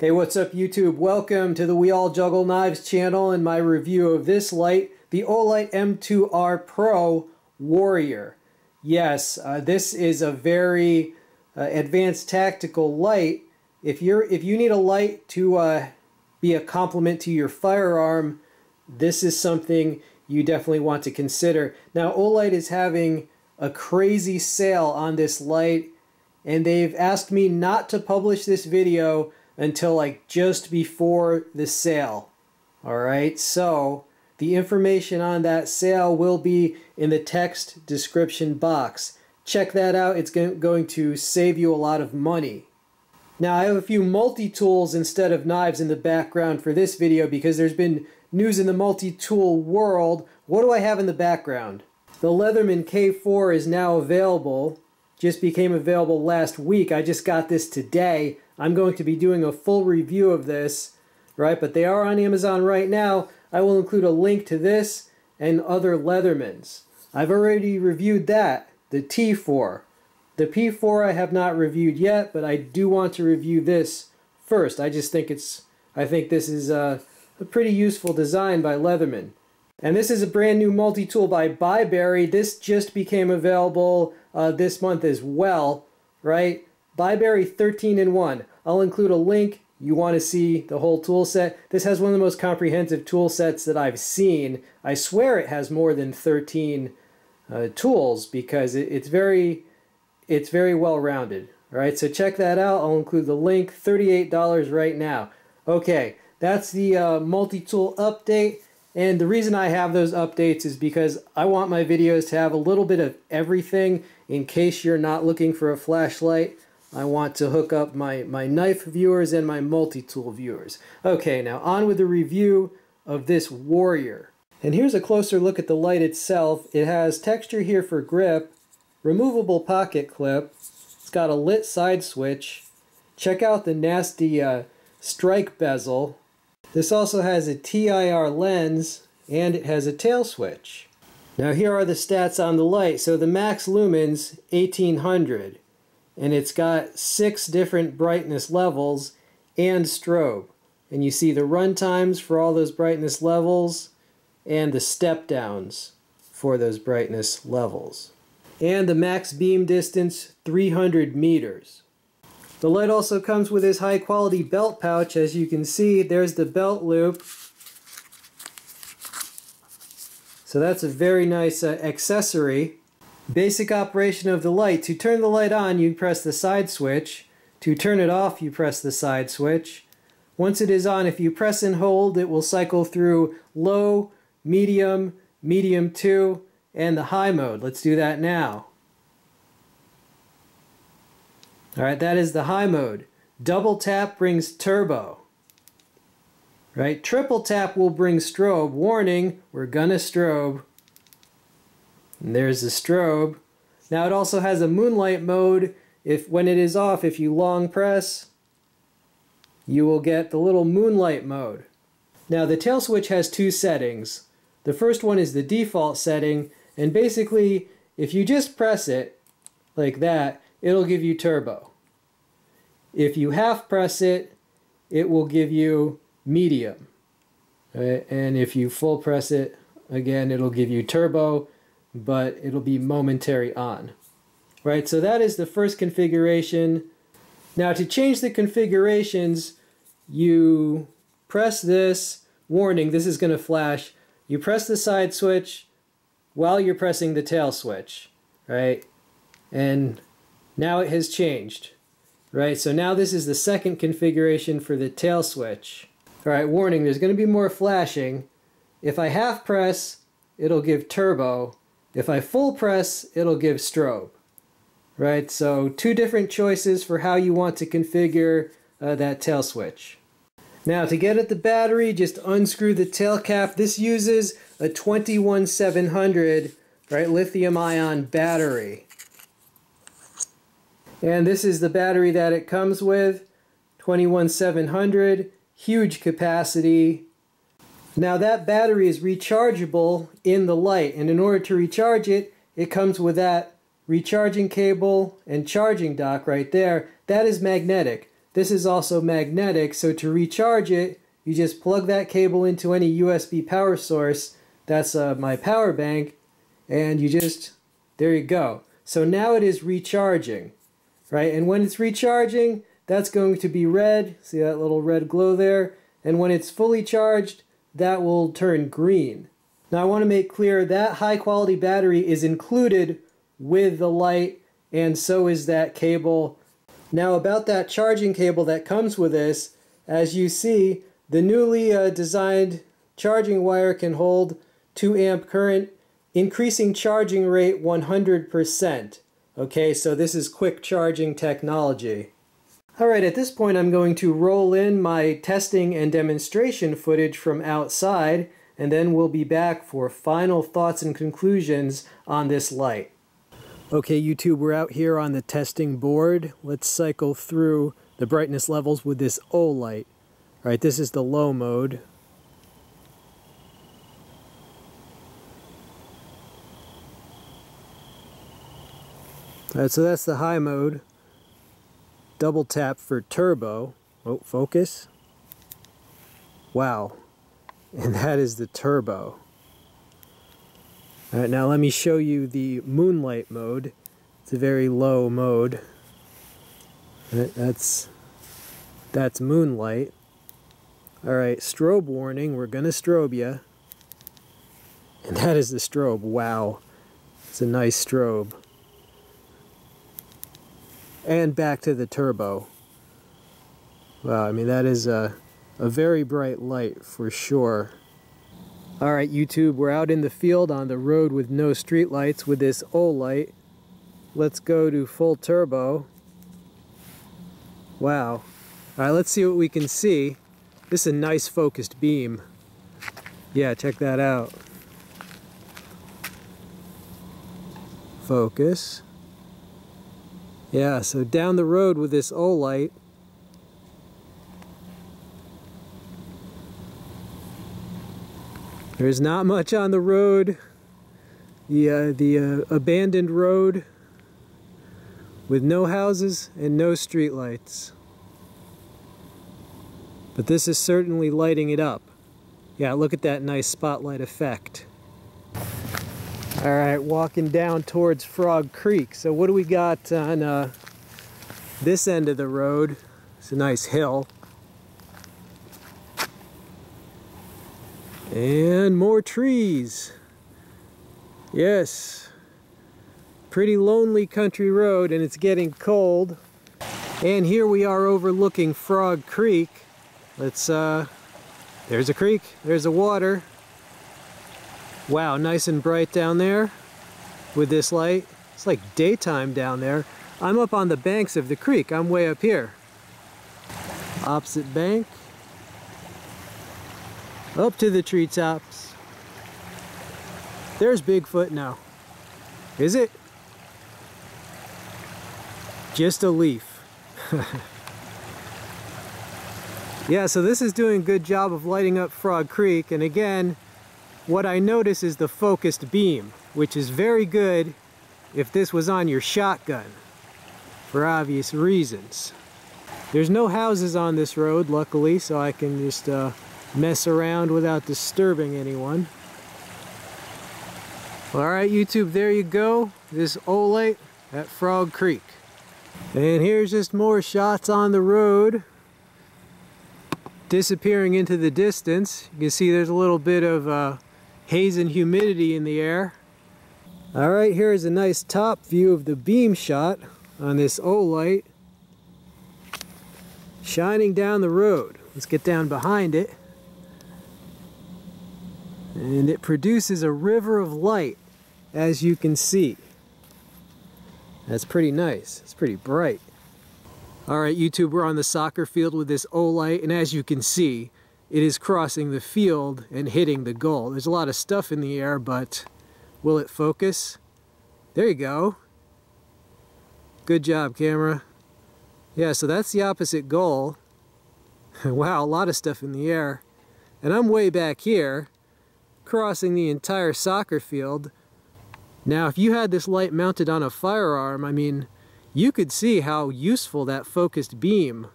Hey, what's up YouTube? Welcome to the We All Juggle Knives channel and my review of this light, the Olight M2R Pro Warrior. Yes, uh, this is a very uh, advanced tactical light. If you're if you need a light to uh, be a complement to your firearm, this is something you definitely want to consider. Now, Olight is having a crazy sale on this light, and they've asked me not to publish this video until like just before the sale. All right, so the information on that sale will be in the text description box. Check that out, it's going to save you a lot of money. Now I have a few multi-tools instead of knives in the background for this video because there's been news in the multi-tool world. What do I have in the background? The Leatherman K4 is now available. Just became available last week. I just got this today. I'm going to be doing a full review of this, right? But they are on Amazon right now. I will include a link to this and other Leathermans. I've already reviewed that, the T4. The P4 I have not reviewed yet, but I do want to review this first. I just think it's, I think this is a, a pretty useful design by Leatherman. And this is a brand new multi-tool by Bibury. This just became available uh, this month as well, right? Bibury 13 in 1. I'll include a link. You want to see the whole tool set. This has one of the most comprehensive tool sets that I've seen. I swear it has more than 13 uh, tools because it, it's very it's very well rounded. All right, so check that out. I'll include the link. $38 right now. Okay, that's the uh, multi-tool update. And the reason I have those updates is because I want my videos to have a little bit of everything in case you're not looking for a flashlight. I want to hook up my, my knife viewers and my multi-tool viewers. Okay, now on with the review of this Warrior. And here's a closer look at the light itself. It has texture here for grip, removable pocket clip, it's got a lit side switch. Check out the nasty uh, strike bezel this also has a TIR lens and it has a tail switch. Now here are the stats on the light. So the max lumens 1800 and it's got six different brightness levels and strobe. And you see the run times for all those brightness levels and the step downs for those brightness levels. And the max beam distance 300 meters. The light also comes with this high quality belt pouch. As you can see, there's the belt loop. So that's a very nice uh, accessory. Basic operation of the light. To turn the light on, you press the side switch. To turn it off, you press the side switch. Once it is on, if you press and hold, it will cycle through low, medium, medium 2, and the high mode. Let's do that now. All right, that is the high mode. Double tap brings turbo. Right, triple tap will bring strobe. Warning, we're gonna strobe. And there's the strobe. Now it also has a moonlight mode. If when it is off, if you long press, you will get the little moonlight mode. Now the tail switch has two settings. The first one is the default setting, and basically, if you just press it like that, it'll give you turbo. If you half press it, it will give you medium. Right? And if you full press it, again, it'll give you turbo, but it'll be momentary on. Right, so that is the first configuration. Now to change the configurations, you press this, warning, this is going to flash. You press the side switch while you're pressing the tail switch, right? And now it has changed, right? So now this is the second configuration for the tail switch. All right, warning, there's going to be more flashing. If I half press, it'll give turbo. If I full press, it'll give strobe, right? So two different choices for how you want to configure uh, that tail switch. Now to get at the battery, just unscrew the tail cap. This uses a 21700 right, lithium ion battery. And this is the battery that it comes with, 21700, huge capacity. Now that battery is rechargeable in the light, and in order to recharge it, it comes with that recharging cable and charging dock right there. That is magnetic. this is also magnetic, so to recharge it, you just plug that cable into any USB power source. That's uh, my power bank, and you just, there you go. So now it is recharging, right? And when it's recharging, that's going to be red. See that little red glow there? And when it's fully charged, that will turn green. Now I want to make clear that high quality battery is included with the light and so is that cable. Now about that charging cable that comes with this, as you see, the newly uh, designed charging wire can hold 2 amp current, increasing charging rate 100%. Okay, so this is quick charging technology. Alright, at this point I'm going to roll in my testing and demonstration footage from outside and then we'll be back for final thoughts and conclusions on this light. Okay, YouTube, we're out here on the testing board. Let's cycle through the brightness levels with this Olight. All right, this is the low mode. All right, so that's the high mode. Double tap for turbo. Oh, focus. Wow, and that is the turbo. Alright, now let me show you the moonlight mode. It's a very low mode. That's that's moonlight. Alright, strobe warning, we're gonna strobe you. And that is the strobe. Wow. It's a nice strobe. And back to the turbo. Wow, I mean that is a a very bright light for sure. Alright YouTube, we're out in the field on the road with no street lights with this Olight. Let's go to full turbo. Wow. Alright, let's see what we can see. This is a nice focused beam. Yeah, check that out. Focus. Yeah, so down the road with this Olight, There's not much on the road. The, uh, the uh, abandoned road with no houses and no streetlights. But this is certainly lighting it up. Yeah, look at that nice spotlight effect. All right, walking down towards Frog Creek. So what do we got on uh, this end of the road? It's a nice hill. And more trees. Yes. Pretty lonely country road and it's getting cold. And here we are overlooking Frog Creek. Let's, uh, there's a creek, there's a water. Wow, nice and bright down there with this light. It's like daytime down there. I'm up on the banks of the creek. I'm way up here. Opposite bank. Up to the treetops. There's Bigfoot now. Is it? Just a leaf. yeah, so this is doing a good job of lighting up Frog Creek. And again, what I notice is the focused beam, which is very good if this was on your shotgun, for obvious reasons. There's no houses on this road, luckily, so I can just uh, mess around without disturbing anyone. Alright YouTube, there you go. This Olight at Frog Creek. And here's just more shots on the road. Disappearing into the distance. You can see there's a little bit of uh, haze and humidity in the air. Alright, here's a nice top view of the beam shot on this Olight Shining down the road. Let's get down behind it and it produces a river of light as you can see that's pretty nice it's pretty bright all right YouTube we're on the soccer field with this Olight, and as you can see it is crossing the field and hitting the goal. There's a lot of stuff in the air but will it focus? There you go. Good job camera. Yeah so that's the opposite goal. Wow a lot of stuff in the air. And I'm way back here crossing the entire soccer field. Now, if you had this light mounted on a firearm, I mean, you could see how useful that focused beam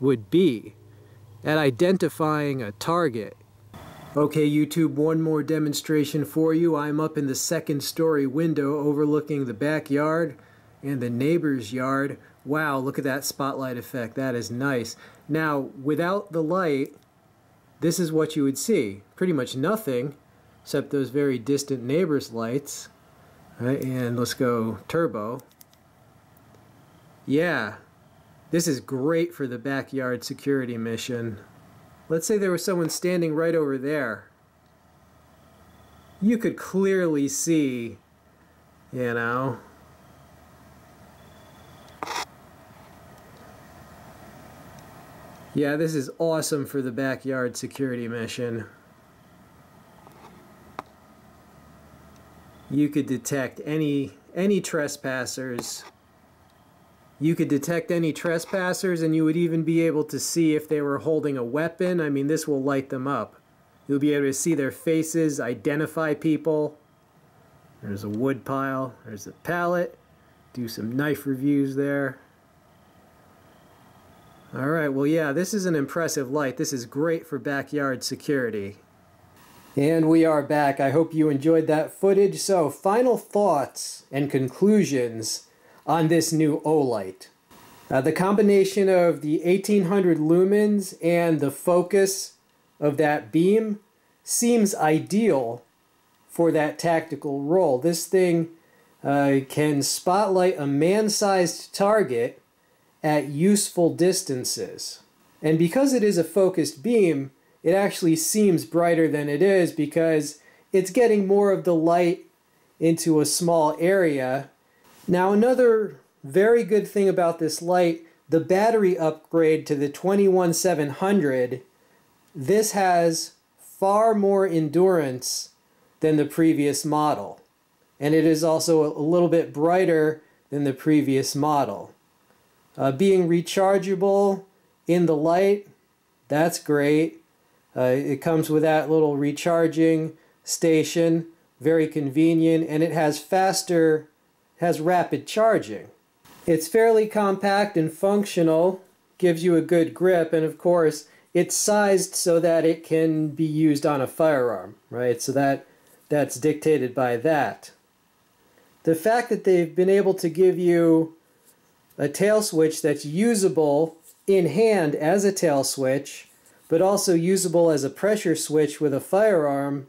would be at identifying a target. Okay, YouTube, one more demonstration for you. I'm up in the second story window overlooking the backyard and the neighbor's yard. Wow, look at that spotlight effect. That is nice. Now, without the light, this is what you would see. Pretty much nothing, except those very distant neighbor's lights. Right, and let's go turbo. Yeah, this is great for the backyard security mission. Let's say there was someone standing right over there. You could clearly see, you know, Yeah, this is awesome for the backyard security mission. You could detect any any trespassers. You could detect any trespassers and you would even be able to see if they were holding a weapon. I mean, this will light them up. You'll be able to see their faces, identify people. There's a wood pile, there's a pallet. Do some knife reviews there. All right, well, yeah, this is an impressive light. This is great for backyard security. And we are back. I hope you enjoyed that footage. So, final thoughts and conclusions on this new Olight. Uh, the combination of the 1800 lumens and the focus of that beam seems ideal for that tactical role. This thing uh, can spotlight a man-sized target at useful distances. And because it is a focused beam, it actually seems brighter than it is because it's getting more of the light into a small area. Now another very good thing about this light, the battery upgrade to the 21700, this has far more endurance than the previous model. And it is also a little bit brighter than the previous model. Uh, being rechargeable in the light, that's great. Uh, it comes with that little recharging station, very convenient, and it has faster, has rapid charging. It's fairly compact and functional, gives you a good grip, and of course, it's sized so that it can be used on a firearm, right? So that that's dictated by that. The fact that they've been able to give you a tail switch that's usable in hand as a tail switch, but also usable as a pressure switch with a firearm,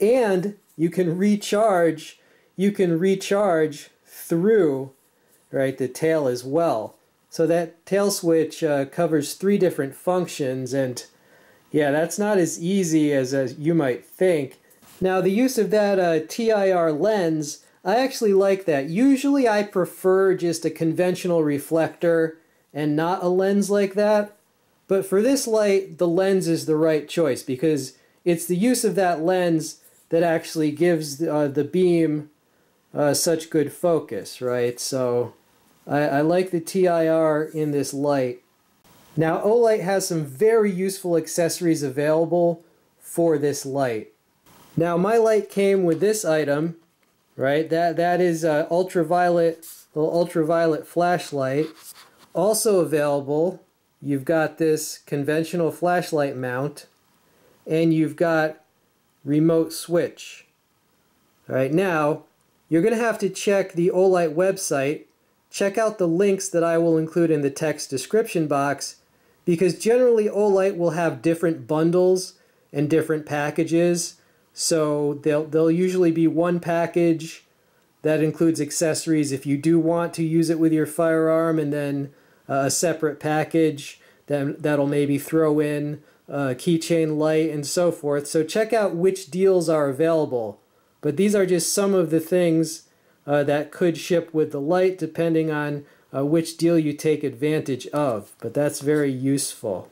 and you can recharge, you can recharge through right the tail as well. So that tail switch uh, covers three different functions, and yeah, that's not as easy as, as you might think. Now, the use of that uh, TIR lens I actually like that. Usually I prefer just a conventional reflector and not a lens like that. But for this light, the lens is the right choice because it's the use of that lens that actually gives uh, the beam uh, such good focus, right? So I, I like the TIR in this light. Now Olight has some very useful accessories available for this light. Now my light came with this item right? That that is uh, ultraviolet, little ultraviolet flashlight. Also available, you've got this conventional flashlight mount, and you've got remote switch. All right now, you're going to have to check the Olight website. Check out the links that I will include in the text description box because generally Olight will have different bundles and different packages so they'll, they'll usually be one package that includes accessories if you do want to use it with your firearm and then uh, a separate package then that'll maybe throw in a keychain light and so forth. So check out which deals are available. But these are just some of the things uh, that could ship with the light depending on uh, which deal you take advantage of. But that's very useful.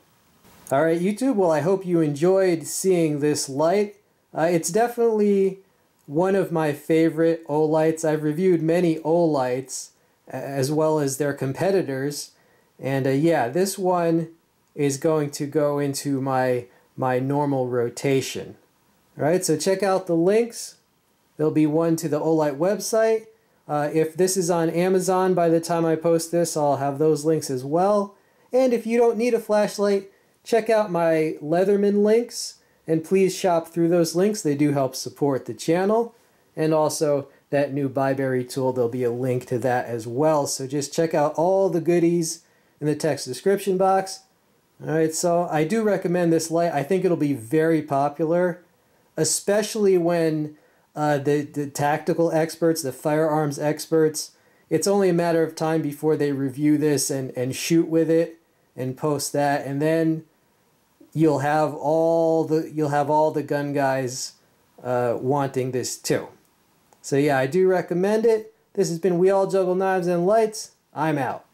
All right, YouTube, well, I hope you enjoyed seeing this light. Uh, it's definitely one of my favorite Olights. I've reviewed many Olights as well as their competitors. And uh, yeah, this one is going to go into my, my normal rotation. All right, so check out the links. There'll be one to the Olight website. Uh, if this is on Amazon by the time I post this, I'll have those links as well. And if you don't need a flashlight, check out my Leatherman links and please shop through those links. They do help support the channel. And also that new Bibury tool, there'll be a link to that as well. So just check out all the goodies in the text description box. All right, so I do recommend this light. I think it'll be very popular, especially when uh, the, the tactical experts, the firearms experts, it's only a matter of time before they review this and, and shoot with it and post that. And then you'll have all the you'll have all the gun guys uh, wanting this too. So yeah, I do recommend it. This has been We All Juggle Knives and Lights. I'm out.